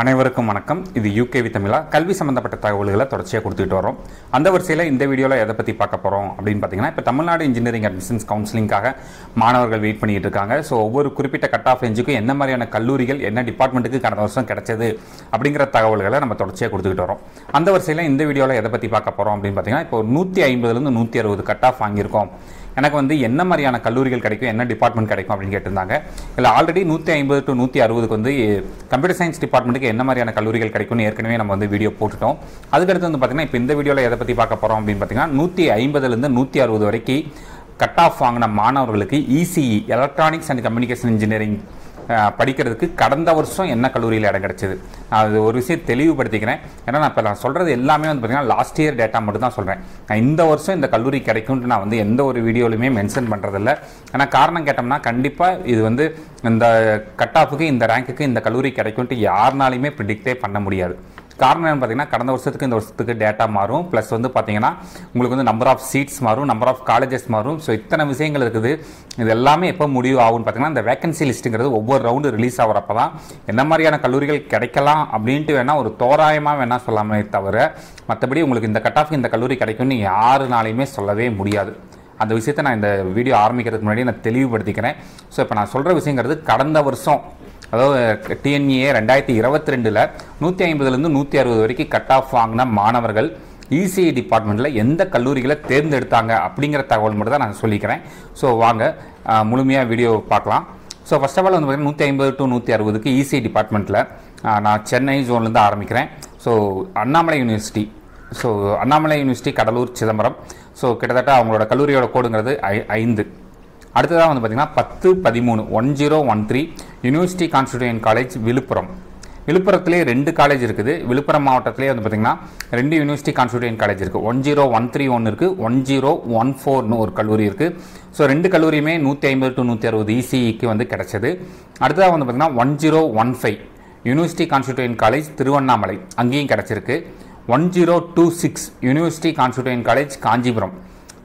அனைவருக்கும் வணக்கம் இது யூகேவி தமிழா கல்வி சம்மந்தப்பட்ட தகவல்களை தொடர்ச்சியாக கொடுத்துட்டு வரோம் அந்த வரிசையில் இந்த வீடியோவில் எதை பற்றி பார்க்க போகிறோம் அப்படின்னு பார்த்தீங்கன்னா இப்போ தமிழ்நாடு இன்ஜினியரிங் அட்மிஷன்ஸ் கவுன்சிலிங்காக மாணவர்கள் வெயிட் பண்ணிகிட்டு இருக்காங்க ஸோ ஒவ்வொரு குறிப்பிட்ட கட் ஆஃப் ரேஞ்சுக்கும் என்ன மாதிரியான கல்லூரிகள் என்ன டிபார்ட்மெண்ட்டுக்கு கடந்த வருஷம் கிடைச்சது அப்படிங்கிற தகவல்களை நம்ம தொடர்ச்சியாக கொடுத்துக்கிட்டு வரோம் அந்த வரிசையில் இந்த வீடியோவில் எதை பற்றி பார்க்க போகிறோம் அப்படின்னு பார்த்தீங்கன்னா இப்போ நூற்றி ஐம்பதுலேருந்து நூற்றி அறுபது கட் ஆஃப் வாங்கியிருக்கோம் எனக்கு வந்து என்ன மாதிரியான கல்லூரிகள் கிடைக்கும் என்ன டிபார்ட்மெண்ட் கிடைக்கும் அப்படின்னு கேட்டிருந்தாங்க இல்லை ஆல்ரெடி நூற்றி ஐம்பது டு நூற்றி அறுபதுக்கு வந்து கம்ப்யூட்டர் சயின்ஸ் டிபார்ட்மெண்ட்டுக்கு என்ன மாதிரியான கல்லூரிகள் கிடைக்கும்னு ஏற்கனவே நம்ம வந்து வீடியோ போட்டுட்டோம் அதுக்கடுத்து வந்து பார்த்திங்கன்னா இப்போ இந்த வீடியோவில் எதை பற்றி பார்க்க போகிறோம் அப்படின்னு பார்த்தீங்கன்னா நூற்றி ஐம்பதுலேருந்து நூற்றி அறுபது வரைக்கும் கட் ஆஃப் வாங்கின மாணவர்களுக்கு ECE electronics and communication engineering படிக்கிறதுக்கு கடந்த வருஷம் என்ன கல்லூரியில் இடம் கிடச்சிது அது ஒரு விஷயம் தெளிவுபடுத்திக்கிறேன் ஏன்னா நான் இப்போ நான் சொல்கிறது எல்லாமே வந்து பார்த்திங்கன்னா லாஸ்ட் இயர் டேட்டா மட்டும் தான் சொல்கிறேன் நான் இந்த வருஷம் இந்த கல்லூரி கிடைக்கும்னு நான் வந்து எந்த ஒரு வீடியோலையுமே மென்ஷன் பண்ணுறதில்ல ஆனால் காரணம் கேட்டோம்னா கண்டிப்பாக இது வந்து இந்த கட் ஆஃபுக்கு இந்த ரேங்க்குக்கு இந்த கல்லூரி கிடைக்கும்ட்டு யாருனாலையுமே ப்ரிடிக்டே பண்ண முடியாது காரணம் என்னன்னு பார்த்தீங்கன்னா கடந்த வருஷத்துக்கு இந்த வருஷத்துக்கு டேட்டா மாறும் ப்ளஸ் வந்து பார்த்தீங்கன்னா உங்களுக்கு வந்து நம்பர் ஆஃப் சீட்ஸ் மாறும் நம்பர் ஆஃப் காலேஜஸ் மாறும் ஸோ இத்தனை விஷயங்கள் இருக்குது இது எல்லாமே எப்போ முடிவு ஆகும்னு பார்த்தீங்கன்னா இந்த வேக்கன்சி லிஸ்ட்டுங்கிறது ஒவ்வொரு ரவுண்டு ரிலீஸ் ஆகிறப்ப தான் என்ன மாதிரியான கல்லூரிகள் கிடைக்கலாம் அப்படின்ட்டு வேணால் ஒரு தோராயமாக வேணால் சொல்லாமே தவிர மற்றபடி உங்களுக்கு இந்த கட் ஆஃப் இந்த கல்லூரி கிடைக்கும்னு யாருனாலையுமே சொல்லவே முடியாது அந்த விஷயத்தை நான் இந்த வீடியோ ஆரம்பிக்கிறதுக்கு முன்னாடி நான் தெளிவுபடுத்திக்கிறேன் ஸோ இப்போ நான் சொல்கிற விஷயங்கிறது கடந்த வருஷம் அதாவது டிஎன்இஏ e ரெண்டாயிரத்தி இருபத்தி ரெண்டில் நூற்றி ஐம்பதுலேருந்து நூற்றி அறுபது வரைக்கும் கட் ஆஃப் வாங்கின மாணவர்கள் இசிஐ e டிபார்ட்மெண்ட்டில் எந்த கல்லூரிகளை தேர்ந்தெடுத்தாங்க அப்படிங்கிற தகவல் மட்டும் தான் நான் சொல்லிக்கிறேன் ஸோ வாங்க முழுமையாக வீடியோ பார்க்கலாம் ஸோ ஃபர்ஸ்ட் ஆஃப் ஆல் வந்து பார்த்தீங்கன்னா நூற்றி ஐம்பது டு நூற்றி அறுபதுக்கு இசிஐ e டிபார்ட்மெண்ட்டில் நான் சென்னை ஜோன்லேருந்து ஆரம்பிக்கிறேன் so Annamalai university so Annamalai university Cuddalore Chidambaram so கிட்டத்தட்ட அவங்களோட கல்லூரியோட கோடுங்கிறது ஐ ஐந்து அடுத்ததாக வந்து பார்த்தீங்கன்னா பத்து பதிமூணு one zero one three university constituent college Villupuram விழுப்புரத்துலேயே ரெண்டு காலேஜ் இருக்குது விழுப்புரம் மாவட்டத்திலே வந்து பார்த்திங்கன்னா ரெண்டு யூனிவர்சிட்டி கான்ஸ்டியூட்டன் காலேஜ் இருக்குது ஒன் ஜீரோ ஒன் த்ரீ ஒன்று இருக்குது ஒன் ஜீரோ ஒன் ஃபோர்னு ஒரு கல்லூரி இருக்குது ஸோ ரெண்டு கல்லூரியுமே நூற்றி ஐம்பது டு நூற்றி அறுபது இசிஇக்கு e e வந்து கிடச்சிது அடுத்ததாக வந்து பார்த்திங்கன்னா one zero one five university constituent college Tiruvannamalai அங்கேயும் கிடச்சிருக்கு one zero two six university constituent college Kanchipuram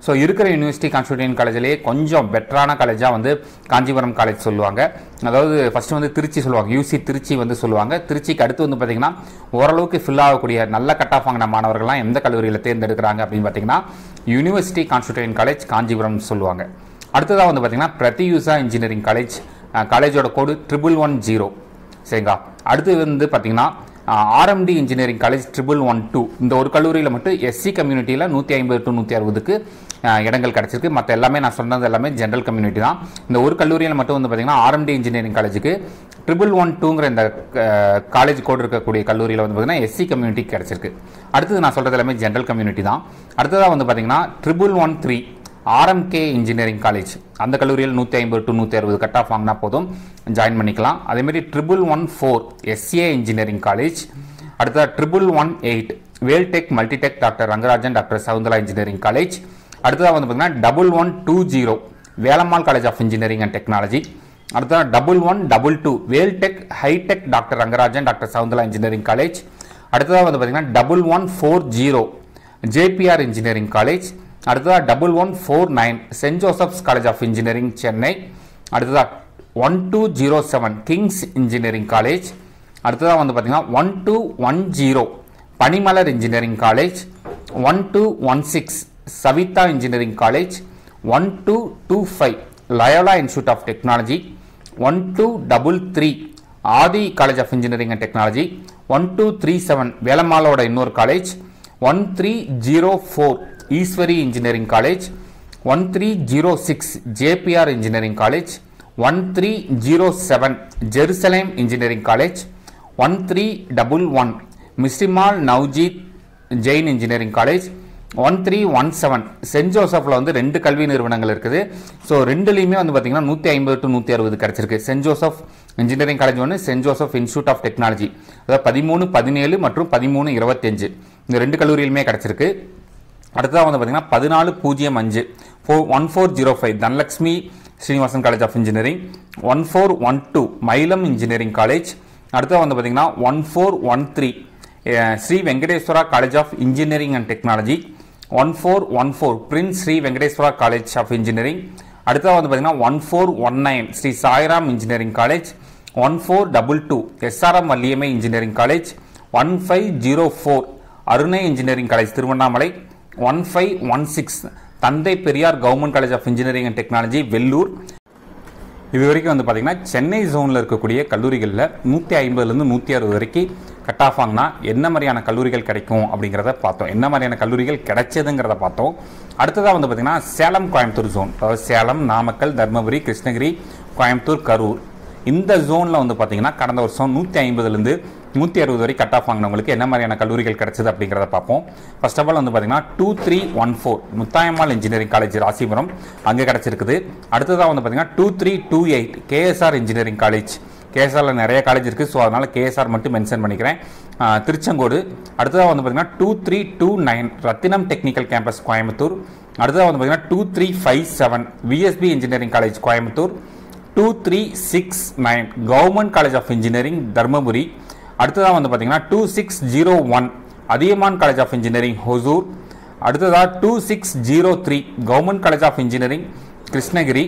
so இருக்கிற யூனிவர்சிட்டி கான்ஸ்டியூட்டியன் காலேஜ்லேயே கொஞ்சம் பெட்டரான காலேஜாக வந்து காஞ்சிபுரம் காலேஜ் சொல்லுவாங்க அதாவது ஃபஸ்ட்டு வந்து திருச்சி சொல்லுவாங்க யூசி திருச்சி வந்து சொல்லுவாங்க திருச்சிக்கு அடுத்து வந்து பார்த்திங்கன்னா ஓரளவுக்கு ஃபில் ஆகக்கூடிய நல்ல கட் ஆஃப் வாங்கின மாணவர்கள்லாம் எந்த கல்லூரியில் தேர்ந்தெடுக்கிறாங்க அப்படின்னு பார்த்தீங்கன்னா யூனிவர்சிட்டி கான்ஸ்டியூட்டன் காலேஜ் காஞ்சிபுரம் சொல்லுவாங்க அடுத்ததாக வந்து பார்த்திங்கன்னா பிரதியூசா இன்ஜினியரிங் காலேஜ் காலேஜோட கோடு ட்ரிபிள் ஒன் ஜீரோ சரிங்களா அடுத்து வந்து பார்த்திங்கன்னா RMD engineering college triple one two இந்த ஒரு கல்லூரியில் மட்டும் எஸ்சி கம்யூனிட்டியில் நூற்றி ஐம்பது டு நூற்றி அறுபதுக்கு இடங்கள் கிடச்சிருக்கு மற்ற எல்லாமே நான் சொன்னது எல்லாமே ஜென்ரல் கம்யூனிட்டி தான் இந்த ஒரு கல்லூரியில் மட்டும் வந்து பார்த்திங்கன்னா ஆர்எம்டி இன்ஜினியரிங் காலேஜுக்கு ட்ரிபிள் ஒன் டூங்கிற இந்த காலேஜ் கோடு இருக்கக்கூடிய கல்லூரியில் வந்து பார்த்திங்கன்னா எஸ்சி கம்யூனிட்டி கிடச்சிருக்கு அடுத்தது நான் சொல்கிறது எல்லாமே ஜென்ரல் கம்யூனிட்டி தான் அடுத்ததாக வந்து பார்த்திங்கன்னா triple one three RMK engineering college அந்த கல்லூரியில் நூற்றி ஐம்பது டு நூற்றி அறுபது கட் ஆஃப் வாங்கினா போதும் ஜாயின் பண்ணிக்கலாம் அதேமாரி triple one four SA engineering college அடுத்ததாக triple one eight Veltech multitech doctor Rangarajan doctor Sagunthala engineering college அடுத்ததாக வந்து பார்த்திங்கன்னா double one two zero Velammal college of engineering and technology அடுத்ததாக double one double two Veltech hitech doctor Rangarajan doctor Sagunthala engineering college அடுத்ததாக வந்து பார்த்தீங்கன்னா double one four zero JBR engineering college அடுத்ததாக double one four nine saint Joseph's college of engineering Chennai அடுத்ததாக one two zero seven Kings engineering college அடுத்ததாக வந்து பார்த்தீங்கன்னா one two one zero Panimalar engineering college one two one six Savitha engineering college one two two five Loyola institute of technology one two double three Adhi college of engineering and technology one two three seven வேலம்மாளோட இன்னொரு college one three zero four Eswari engineering college one three zero six JBR engineering college one three zero seven Jerusalem engineering college one three double one Misrimal Navjeet Jain engineering college one three one seven saint ஜோசஃபில் வந்து ரெண்டு கல்வி நிறுவனங்கள் இருக்குது so ரெண்டுலேயுமே வந்து பார்த்திங்கன்னா நூற்றி ஐம்பது டு நூற்றி அறுபது கிடச்சிருக்கு சென்ட் ஜோசப் இன்ஜினியரிங் காலேஜ் ஒன்று saint Joseph institute of technology அதாவது பதிமூணு பதினேழு மற்றும் பதிமூணு இருபத்தஞ்சு இந்த ரெண்டு கல்லூரியிலுமே கிடச்சிருக்கு அடுத்ததாக வந்து பார்த்தீங்கன்னா பதினாலு பூஜ்ஜியம் அஞ்சு four one four zero five Dhanalakshmi Srinivasan college of engineering one four one two Mayilam engineering college அடுத்ததாக வந்து பார்த்தீங்கன்னா one four one three Sri Venkateswara college of engineering and technology one four one four prince Sri Venkateswara college of engineering அடுத்ததாக வந்து பார்த்தீங்கன்னா one four one nine Sri Sairam engineering college one four double two SRM Valliammai engineering college one five zero four Arunai engineering college Tiruvannamalai one five one six Thanthai Periyar government college of engineering and technology Vellore இது வரைக்கும் வந்து பார்த்திங்கன்னா சென்னை ஜோனில் இருக்கக்கூடிய கல்லூரிகளில் நூற்றி ஐம்பதுலேருந்து நூற்றி அறுபது வரைக்கும் கட் ஆஃப் ஆகுனா என்ன மாதிரியான கல்லூரிகள் கிடைக்கும் அப்படிங்கிறத பார்த்தோம் என்ன மாதிரியான கல்லூரிகள் கிடைச்சதுங்கிறத பார்த்தோம் அடுத்ததாக வந்து பார்த்திங்கன்னா சேலம் கோயம்புத்தூர் ஜோன் அதாவது சேலம் நாமக்கல் தர்மபுரி கிருஷ்ணகிரி கோயம்புத்தூர் கரூர் இந்த ஜோனில் வந்து பார்த்திங்கன்னா கடந்த வருஷம் நூற்றி ஐம்பதுலேருந்து நூற்றி அறுபது வரை கட் ஆஃப் வாங்கினவங்களுக்கு என்ன மாதிரியான கல்லூரிகள் கிடைச்சது அப்படிங்கிறத பார்ப்போம் ஃபர்ஸ்ட் ஆஃப் ஆல் வந்து பார்த்தீங்கன்னா two three one four Muthayammal engineering college Rasipuram அங்கே கிடச்சிருக்குது அடுத்ததாக வந்து பார்த்தீங்கன்னா two three two eight KSR engineering college கேஎஸ்ஆரில் நிறைய காலேஜ் இருக்குது ஸோ அதனால் கேஎஸ்ஆர் மட்டும் மென்ஷன் பண்ணிக்கிறேன் திருச்செங்கோடு அடுத்ததாக வந்து பார்த்தீங்கன்னா two three two nine Rathinam technical campus Coimbatore அடுத்ததாக வந்து பார்த்தீங்கன்னா two three five seven VSB engineering college Coimbatore two three six nine government college of engineering Dharmapuri அடுத்ததாக வந்து பார்த்தீங்கன்னா two six zero one Adhiyamaan college of engineering Hosur அடுத்ததாக two six zero three government college of engineering Krishnagiri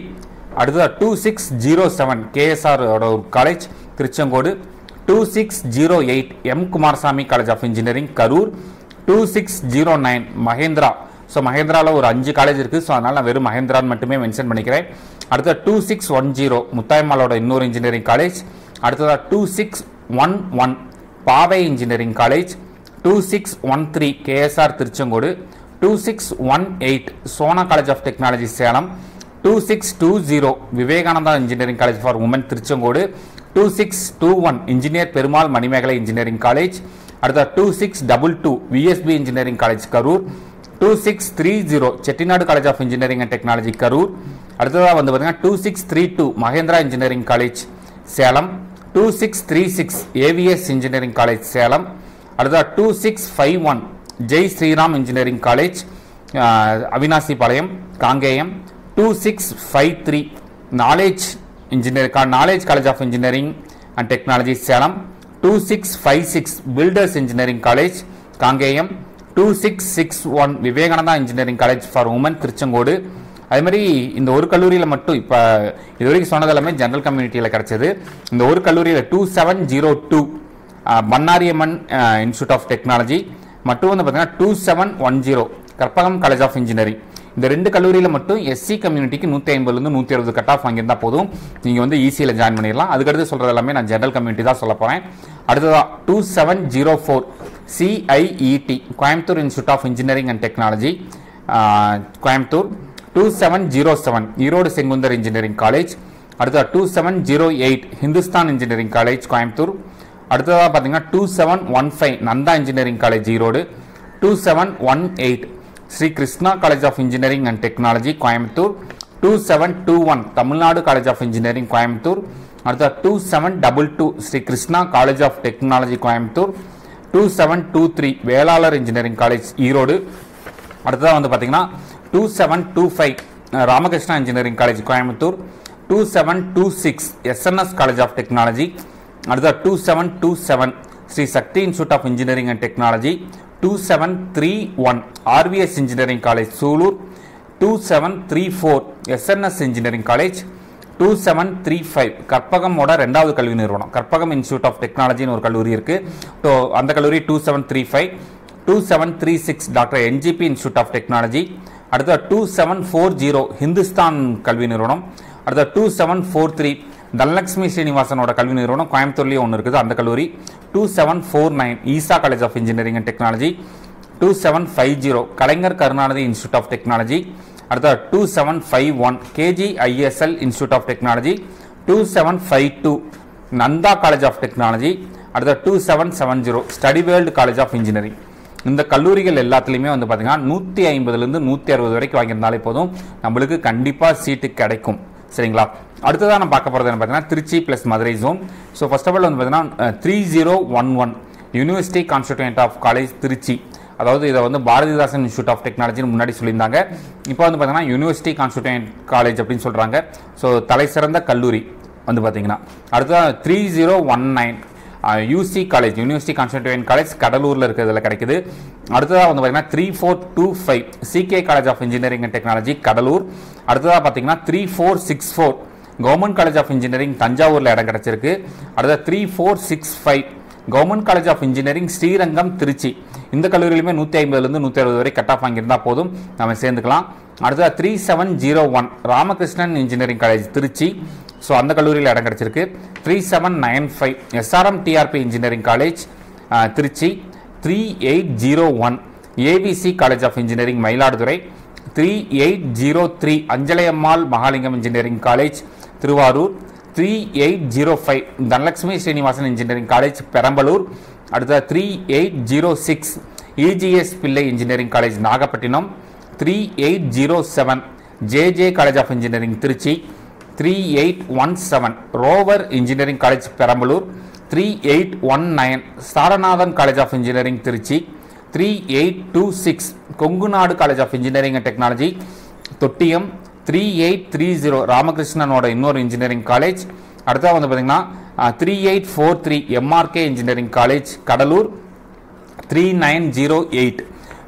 அடுத்ததாக two six zero seven கேஎஸ்ஆரோட ஒரு college Tiruchengode two six zero eight M Kumarasamy college of engineering Karur two six zero nine Mahendra so மகேந்திராவில் ஒரு அஞ்சு college இருக்குது so அதனால் நான் வெறும் மகேந்திரான்னு மட்டுமே மென்ஷன் பண்ணிக்கிறேன் அடுத்த டூ சிக்ஸ் ஒன் ஜீரோ முத்தாய்மாலோட இன்னொரு இன்ஜினியரிங் காலேஜ் அடுத்ததாக two six one one Paavai engineering college two six one three KSR Tiruchengode two six one eight Sona college of technology Salem two six two zero Vivekananda engineering college for women Tiruchengode two six two one engineer Perumal Manimekalai engineering college அடுத்த two six double two VSB engineering college Karur two six three zero Chettinad college of engineering and technology Karur அடுத்ததாக வந்து பார்த்தீங்கன்னா two six three two Mahendra engineering college Salem two six three six AVS engineering college Salem அடுத்ததாக two six five one Jai Sriram engineering college Avinashipalayam Kangeyam two six five three knowledge engineer knowledge college of engineering and technology Salem two six five six builders engineering college Kangeyam two six six one Vivekananda engineering college for women Tiruchengode அதே மாதிரி இந்த ஒரு கல்லூரியில் மட்டும் இப்போ இது வரைக்கும் சொன்னது எல்லாமே ஜென்ரல் கம்யூனிட்டியில் கிடச்சிது இந்த ஒரு கல்லூரியில் two seven zero two Mannariamman institute of technology மட்டும் வந்து பார்த்தீங்கன்னா two seven one zero Karpagam college of engineering இந்த ரெண்டு கல்லூரியில் மட்டும் எஸ்சி கம்யூனிட்டிக்கு நூற்றி ஐம்பதுலேருந்து நூற்றி அறுபது கட் ஆஃப் வாங்கியிருந்தால் போதும் நீங்கள் வந்து ஈஸியில் e ஜாயின் பண்ணிடலாம் அதுக்கடுத்து சொல்கிறது எல்லாமே நான் ஜென்ரல் கம்யூனிட்டி தான் சொல்ல போகிறேன் அடுத்ததாக two seven zero four CIET Coimbatore institute of engineering and technology Coimbatore two seven zero seven Erode Senguntha engineering college அடுத்ததா two seven zero eight Hindusthan engineering college Coimbatore அடுத்ததாக பார்த்தீங்கன்னா two seven one five Nandha engineering college Erode two seven one eight Sri Krishna college of engineering and technology Coimbatore two seven two one Tamil Nadu college of engineering Coimbatore அடுத்த two seven double two Sri Krishna college of technology Coimbatore two seven two three Velalar engineering college Erode அடுத்ததாக வந்து பார்த்தீங்கன்னா two seven two five Ramakrishna engineering college Coimbatore two seven two six SNS college of technology அடுத்த two seven two seven Shri Sakthi institute of engineering and technology two seven three one RVS engineering college Sulur two seven three four SNS engineering college two seven three five கற்பகமோட ரெண்டாவது கல்வி நிறுவனம் Karpagam institute of டெக்னாலஜின்னு ஒரு கல்லூரி இருக்குது so அந்த கல்லூரி two seven three five two seven three six doctor NGP institute of technology அடுத்த two seven four zero Hindustan கல்வி நிறுவனம் அடுத்த two seven four three Dhanalakshmi ஸ்ரீனிவாசனோட கல்வி நிறுவனம் கோயம்புத்தூர்லேயே ஒன்று இருக்குது அந்த கல்லூரி two seven four nine Isha college of engineering and technology two seven five zero Kalaignar Karunanidhi institute of technology அடுத்த two seven five one KGISL institute of technology two seven five two Nandha college of technology அடுத்த two seven seven zero study world college of engineering இந்த கல்லூரிகள் எல்லாத்துலேயுமே வந்து பார்த்தீங்கன்னா நூற்றி ஐம்பதுலேருந்து நூற்றி அறுபது வரைக்கும் வாங்கியிருந்தாலே போதும் நம்மளுக்கு கண்டிப்பாக சீட்டு கிடைக்கும் சரிங்களா அடுத்ததாக நம்ம பார்க்க போகிறது என்ன பார்த்தீங்கன்னா Trichy plus Madurai zone so first of all வந்து பார்த்தீங்கன்னா three zero one one university constituent of college Trichy அதாவது இதை வந்து பாரதிதாசன் இன்ஸ்டியூட் ஆஃப் டெக்னாலஜின்னு முன்னாடி சொல்லியிருந்தாங்க இப்போ வந்து பார்த்தீங்கன்னா யூனிவர்சிட்டி கான்ஸ்டியூட் காலேஜ் அப்படின்னு சொல்கிறாங்க ஸோ தலைசிறந்த கல்லூரி வந்து பார்த்தீங்கன்னா அடுத்ததாக three zero one nine UC college university constituent college கடலூரில் இருக்கிறதுல கிடைக்குது அடுத்ததாக வந்து பார்த்தீங்கன்னா three four two five CK college of engineering and technology Cuddalore அடுத்ததாக பார்த்தீங்கன்னா three four six four government college of engineering தஞ்சாவூரில் இடம் கிடச்சிருக்கு அடுத்தது three four six five government college of engineering Srirangam Trichy இந்த கல்லூரியிலுமே நூற்றி ஐம்பதுலேருந்து நூற்றி அறுபது வரை கட் ஆஃப் வாங்கியிருந்தால் போதும் நம்ம சேர்ந்துக்கலாம் அடுத்ததாக three seven zero one Ramakrishnan engineering college Trichy so அந்த கல்லூரியில் இடம் கிடச்சிருக்கு three seven nine five SRM TRP engineering college Trichy three eight zero one ABC college of engineering Mayiladuthurai three eight zero three Anjalaiammal Mahalingam engineering college Thiruvarur three eight zero five Dhanalakshmi Srinivasan engineering college Perambalur அடுத்த three eight zero six EGS Pillay engineering college Nagapattinam three eight zero seven JJ college of engineering Trichy three eight one seven rover engineering college Perambalur three eight one nine Saranathan college of engineering Trichy three eight two six Kongunadu college of engineering and technology Thottiam three eight three zero ராமகிருஷ்ணனோட இன்னொரு engineering college அடுத்தது வந்து பார்த்தீங்கன்னா three eight four three MRK engineering college Cuddalore three nine zero eight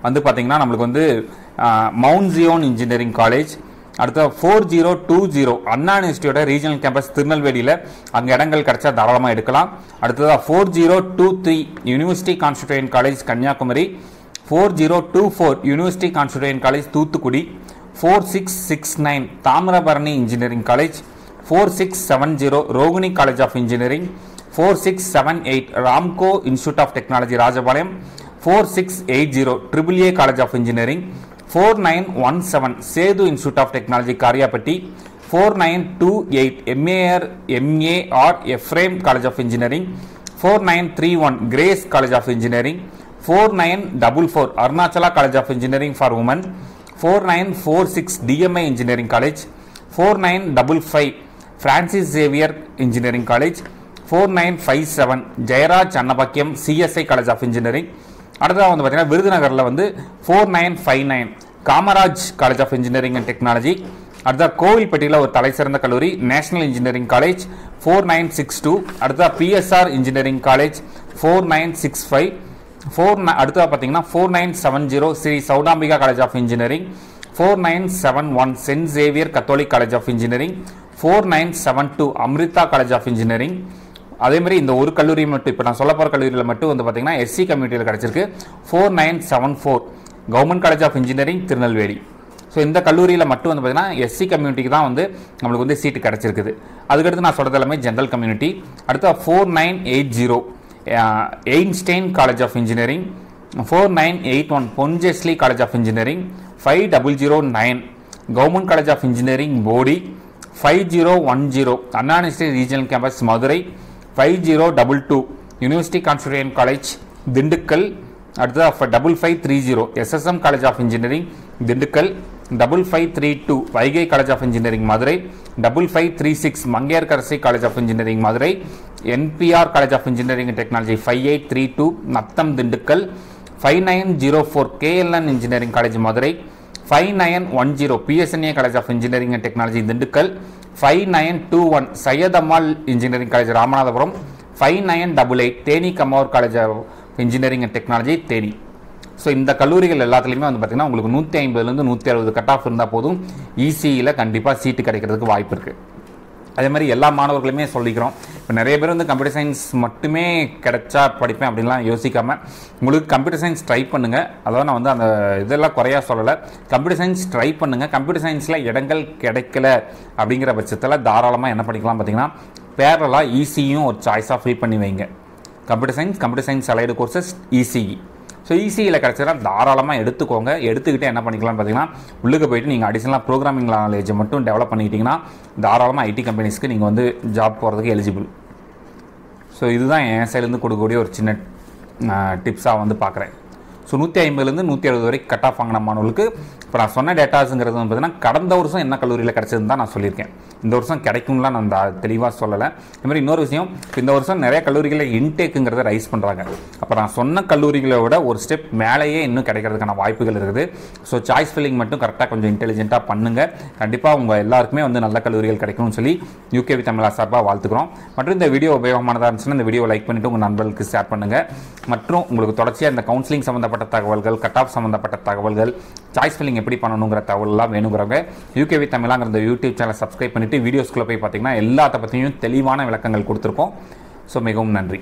வந்து பார்த்தீங்கன்னா நம்மளுக்கு வந்து mount Zion engineering college அடுத்த four zero two zero Anna யூனிவர்சிட்டியோட regional campus திருநெல்வேலியில் அங்கே இடங்கள் கிடைச்சா தாராளமாக எடுக்கலாம் அடுத்ததாக four zero two three university constituent college Kanyakumari four zero two four university constituent college Thoothukudi four six six nine Thamirabarani engineering college four six seven zero Rohini college of engineering four six seven eight Ramco institute of technology Rajapalayam four six eight zero triple A college of engineering 4917 Sedu Institute of Technology Karyapatti, 4928 MAR Ephraim College of Engineering, 4931 Grace College of Engineering, 4944 Arunachala College of Engineering for Women, 4946 DMI Engineering College, 4955 Francis Xavier Engineering College, 4957 Jayaraj Annapakkyam CSI College of Engineering, அடுத்ததாக வந்து பார்த்திங்கன்னா விருதுநகரில் வந்து four nine five nine Kamaraj college of engineering and technology அடுத்ததாக கோவில்பட்டியில் ஒரு தலைசிறந்த கல்லூரி national engineering college four nine six two அடுத்ததாக PSR engineering college four nine six five four ந அடுத்ததாக பார்த்தீங்கன்னா four nine seven zero Shri Sowdambika college of engineering four nine seven one Saint Xavier Catholic college of engineering four nine seven two Amrita college of engineering அதே மாதிரி இந்த ஒரு கல்லூரி மட்டும் இப்போ நான் சொல்ல போகிற கல்லூரியில் மட்டும் வந்து பார்த்தீங்கன்னா எஸ்சி கம்யூனிட்டியில் கிடச்சிருக்கு four nine seven four government college of engineering Tirunelveli so இந்த கல்லூரியில் மட்டும் வந்து பார்த்திங்கன்னா எஸ்சி கம்யூனிட்டிக்கு தான் வந்து நம்மளுக்கு வந்து சீட்டு கிடச்சிருக்குது அதுக்கடுத்து நான் சொல்கிறது எல்லாமே ஜென்ரல் கம்யூனிட்டி அடுத்து four nine eight zero Einstein college of engineering four nine eight one Ponjesly college of engineering five double zero nine government college of engineering Bodi five zero one zero Anna university regional campus Madurai five zero double two university constituent college Dindigul அடுத்தது double five three zero SSM college of engineering Dindigul double five three two Vaigai college of engineering Madurai double five three six Mangayarkarasi college of engineering Madurai NPR college of engineering technology five eight three two Natham Dindigul five nine zero four KLN engineering college Madurai five nine one zero PSNA college of engineering and technology Dindigul five nine two one Syed Ammal engineering college Ramanathapuram five nine double eight Theni Kammavar college of engineering and technology Theni so இந்த கல்லூரிகள் எல்லாத்துலேயுமே வந்து பார்த்திங்கன்னா உங்களுக்கு நூற்றி ஐம்பதுலேருந்து நூற்றி அறுபது கட் ஆஃப் இருந்தால் போதும் இசியில் e e கண்டிப்பாக சீட்டு கிடைக்கிறதுக்கு வாய்ப்பு இருக்குது அதே மாதிரி எல்லா மாணவர்களுமே சொல்லிக்கிறோம் இப்போ நிறைய பேர் வந்து கம்ப்யூட்டர் சயின்ஸ் மட்டுமே கிடைச்சா படிப்பேன் அப்படின்லாம் யோசிக்காமல் உங்களுக்கு கம்ப்யூட்டர் சயின்ஸ் ட்ரை பண்ணுங்கள் அதாவது நான் வந்து அந்த இதெல்லாம் குறையா சொல்லலை கம்ப்யூட்டர் சயின்ஸ் ட்ரை பண்ணுங்கள் கம்ப்யூட்டர் சயின்ஸில் இடங்கள் கிடைக்கல அப்படிங்கிற பட்சத்தில் தாராளமாக என்ன பண்ணிக்கலாம் பார்த்தீங்கன்னா பேரலாக ஈஸியும் e ஒரு சாய்ஸாக ஃபில் பண்ணி வைங்க computer science computer science allied courses ECE so ஈஸியில் கிடச்சதுனா தாராளமாக எடுத்துக்கோங்க எடுத்துக்கிட்டே என்ன பண்ணிக்கலாம் பார்த்தீங்கன்னா உள்ளுக்கு போயிட்டு நீங்கள் அடிஷனலாக ப்ரோக்ராமிங் நாலேஜை மட்டும் டெவலப் பண்ணிக்கிட்டிங்கன்னா தாராளமாக ஐடி கம்பெனிஸ்க்கு நீங்கள் வந்து ஜாப் போகிறதுக்கு எலிஜிபிள் ஸோ இதுதான் என் சைட்லேருந்து கொடுக்கக்கூடிய ஒரு சின்ன டிப்ஸாக வந்து பார்க்குறேன் ஸோ நூற்றி ஐம்பதுலேருந்து நூற்றி அறுபது வரைக்கும் கட் ஆஃப் வாங்கின மாணவர்களுக்கு இப்போ நான் சொன்ன டேட்டாஸுங்கிறது வந்து பார்த்தீங்கன்னா கடந்த வருஷம் என்ன கல்லூரியில் கிடச்சதுன்னு தான் நான் சொல்லியிருக்கேன் இந்த வருஷம் கிடைக்கும்லாம் நான் அந்த தெளிவாக சொல்லலை இது மாதிரி இன்னொரு விஷயம் இந்த வருஷம் நிறைய கல்லூரிகளில் இன்டேக்குங்கிறத ரைஸ் பண்ணுறாங்க அப்போ நான் சொன்ன கல்லூரிகளை விட ஒரு ஸ்டெப் மேலேயே இன்னும் கிடைக்கிறதுக்கான வாய்ப்புகள் இருக்குது ஸோ சாய்ஸ் ஃபில்லிங் மட்டும் கரெக்டாக கொஞ்சம் இன்டெலிஜென்ட்டாக பண்ணுங்கள் கண்டிப்பாக உங்கள் எல்லாருக்குமே வந்து நல்ல கல்லூரிகள் கிடைக்கும்னு சொல்லி யூகேவி தமிழா சார்பாக வாழ்த்துக்கிறோம் மற்றும் இந்த வீடியோ உபயோகமானதாக இருந்துச்சுன்னா இந்த வீடியோ லைக் பண்ணிவிட்டு உங்கள் நண்பர்களுக்கு ஷேர் பண்ணுங்கள் மற்றும் உங்களுக்கு தொடர்ச்சியாக இந்த கவுன்சிலிங் சம்மந்தப்பட்ட தகவல்கள் கட் ஆஃப் சம்மந்தப்பட்ட தகவல்கள் சாய்ஸ் ஃபில்லிங் எப்படி பண்ணணுங்கிற தகவலாம் வேணுங்கிறவங்க யூகேவி தமிழாங்கிற யூடியூப் சேனல் சப்ஸ்கிரைப் பண்ணிவிட்டு வீடியோஸ்குள்ளே போய் பார்த்தீங்கன்னா எல்லாத்த பற்றியும் தெளிவான விளக்கங்கள் கொடுத்துருக்கோம் ஸோ மிகவும் நன்றி